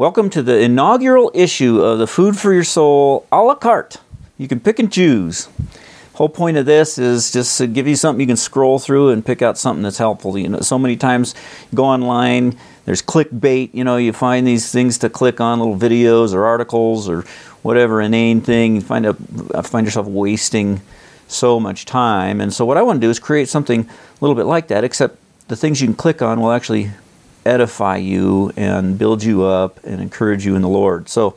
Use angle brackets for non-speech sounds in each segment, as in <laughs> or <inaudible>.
Welcome to the inaugural issue of the Food for Your Soul a la carte. You can pick and choose. Whole point of this is just to give you something you can scroll through and pick out something that's helpful. You know, so many times go online, there's clickbait. You know, you find these things to click on, little videos or articles or whatever inane thing. You find a, uh, find yourself wasting so much time. And so what I want to do is create something a little bit like that, except the things you can click on will actually edify you and build you up and encourage you in the Lord. So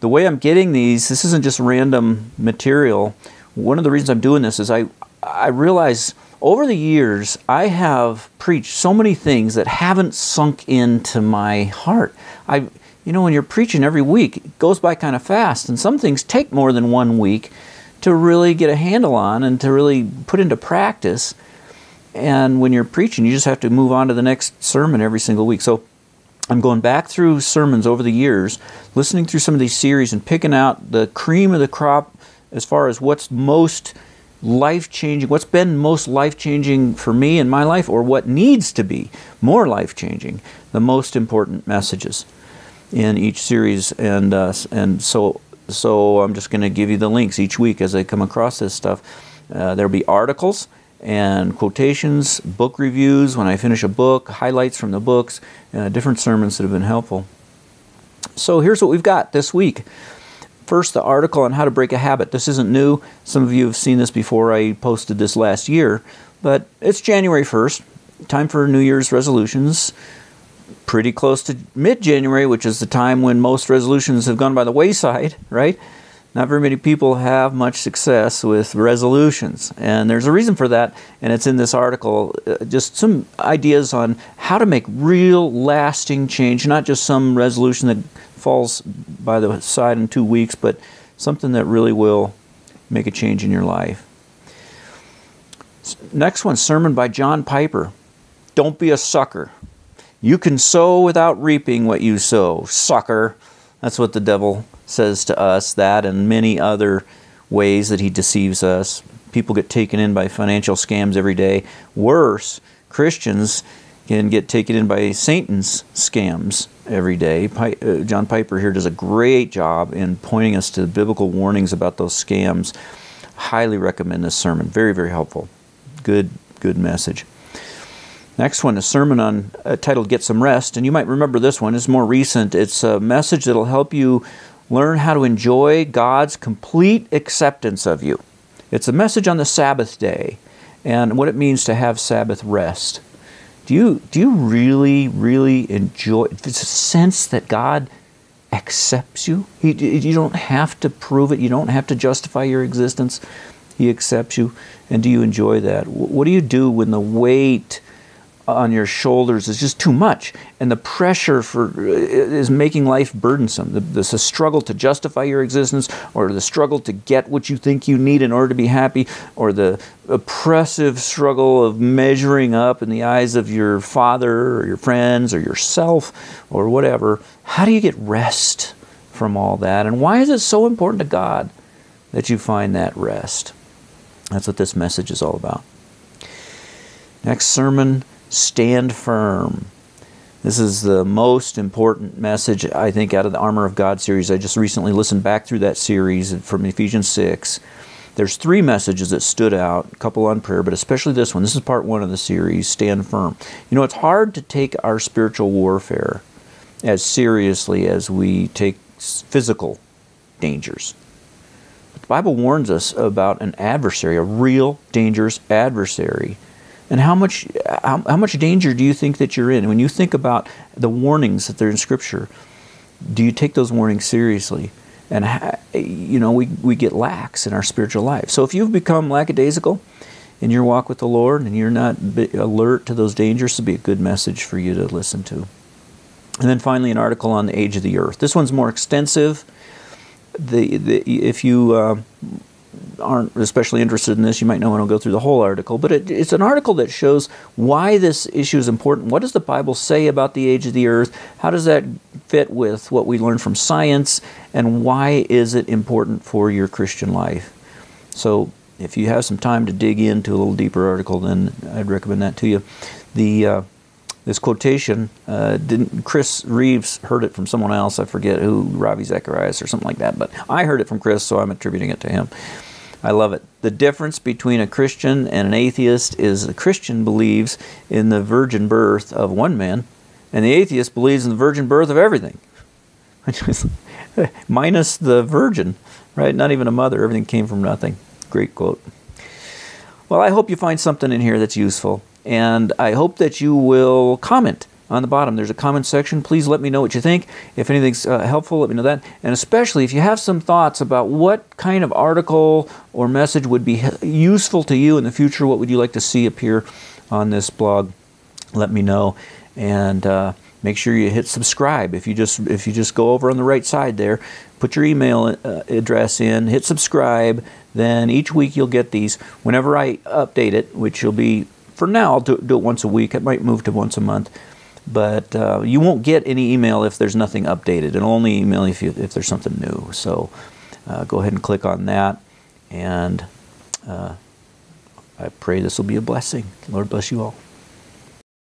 the way I'm getting these, this isn't just random material. One of the reasons I'm doing this is I I realize over the years I have preached so many things that haven't sunk into my heart. I you know when you're preaching every week, it goes by kind of fast and some things take more than one week to really get a handle on and to really put into practice. And when you're preaching, you just have to move on to the next sermon every single week. So I'm going back through sermons over the years, listening through some of these series and picking out the cream of the crop as far as what's most life changing, what's been most life changing for me in my life, or what needs to be more life changing, the most important messages in each series. And, uh, and so, so I'm just going to give you the links each week as I come across this stuff. Uh, there'll be articles and quotations, book reviews when I finish a book, highlights from the books, uh, different sermons that have been helpful. So here's what we've got this week. First, the article on how to break a habit. This isn't new. Some of you have seen this before. I posted this last year, but it's January 1st. Time for New Year's resolutions. Pretty close to mid January, which is the time when most resolutions have gone by the wayside, right? Not very many people have much success with resolutions. And there's a reason for that, and it's in this article. Uh, just some ideas on how to make real lasting change, not just some resolution that falls by the side in two weeks, but something that really will make a change in your life. Next one, sermon by John Piper. Don't be a sucker. You can sow without reaping what you sow. Sucker. That's what the devil says to us, that and many other ways that he deceives us. People get taken in by financial scams every day. Worse, Christians can get taken in by Satan's scams every day. Uh, John Piper here does a great job in pointing us to biblical warnings about those scams. Highly recommend this sermon. Very, very helpful. Good, good message. Next one, a sermon on uh, titled "Get Some Rest," and you might remember this one. It's more recent. It's a message that'll help you learn how to enjoy God's complete acceptance of you. It's a message on the Sabbath day and what it means to have Sabbath rest. Do you, do you really, really enjoy it's a sense that God accepts you? He, you don't have to prove it, you don't have to justify your existence. He accepts you. And do you enjoy that? What do you do when the weight on your shoulders is just too much, and the pressure for uh, is making life burdensome. The, the, the struggle to justify your existence, or the struggle to get what you think you need in order to be happy, or the oppressive struggle of measuring up in the eyes of your father, or your friends, or yourself, or whatever. How do you get rest from all that, and why is it so important to God that you find that rest? That's what this message is all about. Next sermon stand firm. This is the most important message, I think, out of the Armor of God series. I just recently listened back through that series from Ephesians 6. There's three messages that stood out, a couple on prayer, but especially this one. This is part one of the series, Stand Firm. You know, it's hard to take our spiritual warfare as seriously as we take physical dangers. But the Bible warns us about an adversary, a real dangerous adversary and how much how, how much danger do you think that you're in? When you think about the warnings that are in Scripture, do you take those warnings seriously? And you know, we we get lax in our spiritual life. So if you've become lackadaisical in your walk with the Lord and you're not alert to those dangers, to be a good message for you to listen to. And then finally, an article on the age of the earth. This one's more extensive. The, the if you uh, aren't especially interested in this, you might know when I'll go through the whole article. But it, it's an article that shows why this issue is important. What does the Bible say about the age of the earth? How does that fit with what we learn from science? And why is it important for your Christian life? So, if you have some time to dig into a little deeper article, then I'd recommend that to you. The uh, this quotation uh, didn't Chris Reeves heard it from someone else. I forget who, Ravi Zacharias or something like that. But I heard it from Chris, so I'm attributing it to him. I love it. The difference between a Christian and an atheist is the Christian believes in the virgin birth of one man, and the atheist believes in the virgin birth of everything. <laughs> <laughs> Minus the virgin, right? Not even a mother. Everything came from nothing. Great quote. Well, I hope you find something in here that's useful, and I hope that you will comment on the bottom. There's a comment section. Please let me know what you think. If anything's uh, helpful, let me know that. And especially if you have some thoughts about what kind of article or message would be useful to you in the future, what would you like to see appear on this blog, let me know. And uh, make sure you hit subscribe. If you just if you just go over on the right side there, put your email uh, address in, hit subscribe. Then each week you'll get these. Whenever I update it, which will be for now, I'll do, do it once a week. It might move to once a month but uh, you won't get any email if there's nothing updated. It'll only email if, you, if there's something new. So uh, go ahead and click on that, and uh, I pray this will be a blessing. Lord bless you all.